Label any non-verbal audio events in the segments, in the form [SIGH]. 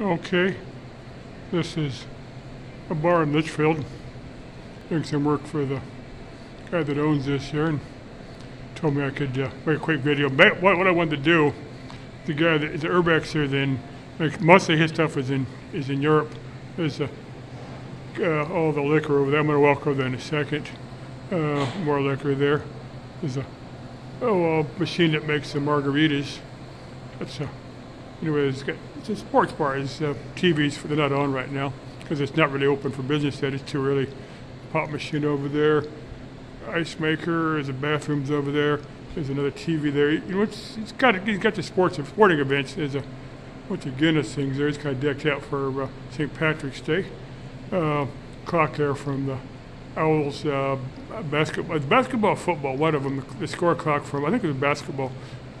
Okay, this is a bar in Litchfield. Doing some work for the guy that owns this here and told me I could uh, make a quick video. Ba- What, what I wanted to do, the guy that the Urbex here, then like, most of his stuff is in is in Europe. There's uh, all the liquor over there. I'm going to walk over there in a second. Uh, more liquor there. There's a oh, a machine that makes the margaritas. That's a Anyway, it's, got, it's a sports bar. It's uh, TVs for, they're not on right now because it's not really open for business yet. It's too early. Pop machine over there, ice maker. There's a bathrooms over there. There's another TV there. You know, it's, it's got it's got the sports and sporting events. There's a bunch of Guinness things there. It's kind of decked out for uh, St. Patrick's Day. Uh, clock there from the Owls uh, basketball, basketball, football. One of them, the, score clock from I think it was basketball.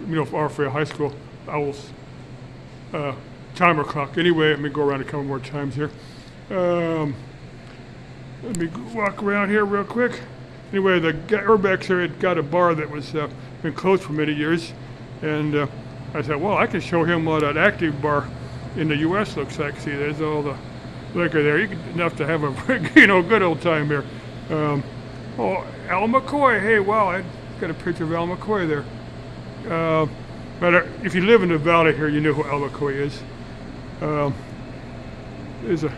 You know, for Fairfield High School Owls uh, timer clock. Anyway, let me go around a couple more times here. Um, let me walk around here real quick. Anyway, the Urbex here had got a bar that was uh, been closed for many years, and uh, I said, well, I can show him what an active bar in the U.S. looks like. See, there's all the liquor there. You enough to have a [LAUGHS] you know good old time here. Um, oh, Al McCoy. Hey, wow, I got a picture of Al McCoy there. Uh, but if you live in the valley here, you know who Al McCoy is. Um, there's a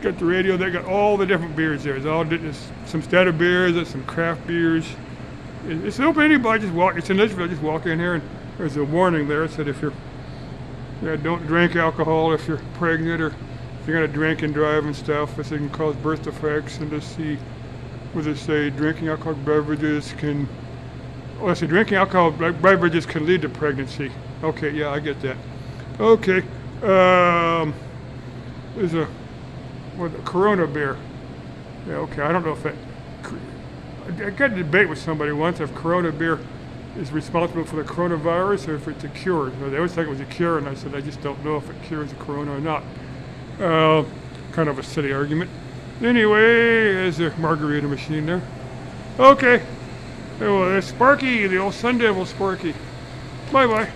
got the radio. They got all the different beers there. There's all there's some standard beers. Some craft beers. It's open anybody. Just walk. It's in Litchfield. Just walk in here, and there's a warning there. It said if you're yeah, don't drink alcohol if you're pregnant or if you're gonna drink and drive and stuff. It can cause birth defects and to see. What it say? Drinking alcoholic beverages can Oh, so drinking alcohol beverages can lead to pregnancy. Okay, yeah, I get that. Okay, um, there's a what a Corona beer. Yeah, okay, I don't know if that. I I got a debate with somebody once if Corona beer is responsible for the coronavirus or if it's a cure. They always think it was a cure, and I said I just don't know if it cures the corona or not. Uh, kind of a silly argument. Anyway, there's a margarita machine there. Okay. Oh, there's Sparky, the old Sun Devil Sparky. Bye bye.